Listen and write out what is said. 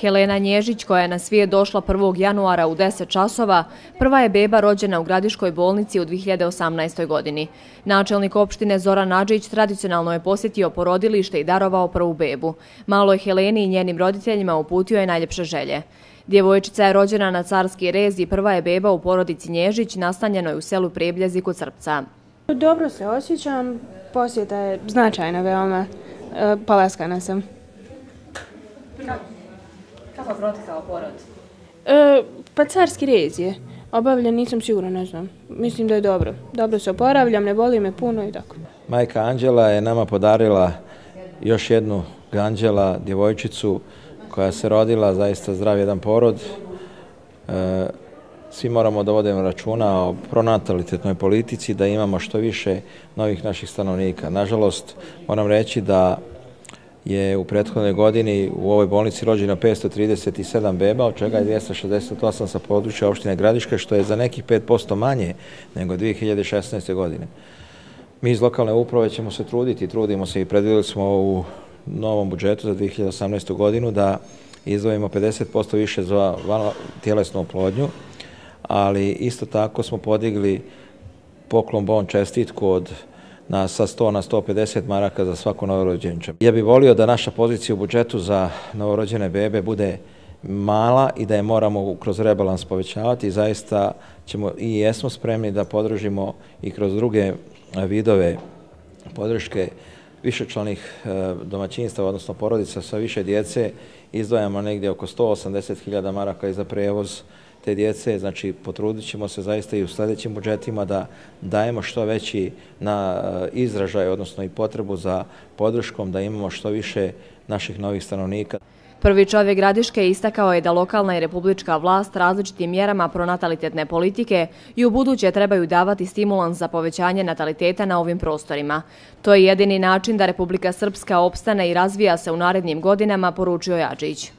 Helena Nježić, koja je na svijet došla 1. januara u 10 časova, prva je beba rođena u Gradiškoj bolnici u 2018. godini. Načelnik opštine Zoran Nađić tradicionalno je posjetio porodilište i darovao prvu bebu. Maloj Heleni i njenim roditeljima uputio je najljepše želje. Djevojčica je rođena na carski rez i prva je beba u porodici Nježić, nastanjenoj u selu Prebljezi kod Srpca. Dobro se osjećam, posjeta je značajna veoma, e, palaskana sam. Kako je protekao porod? E, pa carski rez je. Obavljen nisam sigurno, ne znam. Mislim da je dobro. Dobro se oporavljam, ne boli me puno i tako. Majka Anđela je nama podarila još jednu ganđela, djevojčicu, koja se rodila, zaista zdrav jedan porod. E, svi moramo da vodimo računa o pronatalitetnoj politici, da imamo što više novih naših stanovnika. Nažalost, moram reći da je u prethodnoj godini u ovoj bolnici rođeno 537 beba, od čega je 268 sa područja opštine Gradiška, što je za nekih 5% manje nego 2016. godine. Mi iz lokalne uprave ćemo se truditi, trudimo se i predvidili smo u novom budžetu za 2018. godinu da izdvojimo 50% više za tjelesnu oplodnju, ali isto tako smo podigli poklon bon čestitku od na sa 100 na 150 maraka za svako novorođenče. Ja bih volio da naša pozicija u budžetu za novorođene bebe bude mala i da je moramo kroz rebalans povećavati i zaista ćemo i jesmo spremni da podržimo i kroz druge e, vidove podrške višečlanih e, članih domaćinstva, odnosno porodica sa više djece, izdvajamo negdje oko 180.000 maraka i za prevoz te djece. Znači, potrudit ćemo se zaista i u sljedećim budžetima da dajemo što veći na e, izražaj, odnosno i potrebu za podrškom, da imamo što više naših novih stanovnika. Prvi čovjek Gradiške istakao je da lokalna i republička vlast različitim mjerama pronatalitetne politike i u buduće trebaju davati stimulans za povećanje nataliteta na ovim prostorima. To je jedini način da Republika Srpska opstane i razvija se u narednim godinama, poručio Jađić.